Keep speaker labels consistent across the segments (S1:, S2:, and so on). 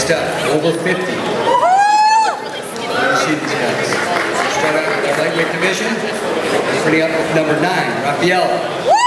S1: Next up, over 50. See these guys. Uh, Start out with lightweight division. Opening up with number nine, Raphael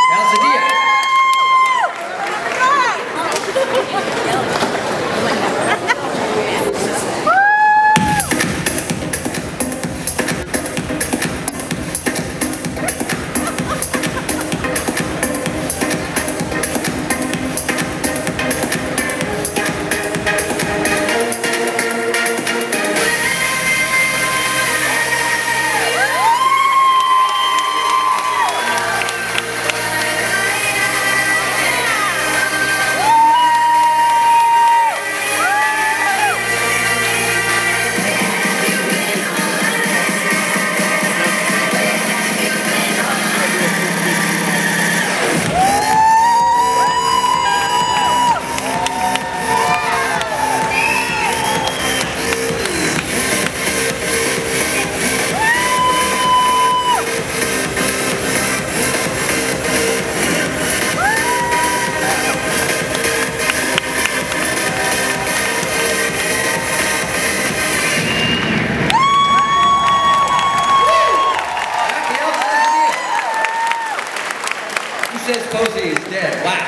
S1: Princess Posey is dead. Wow.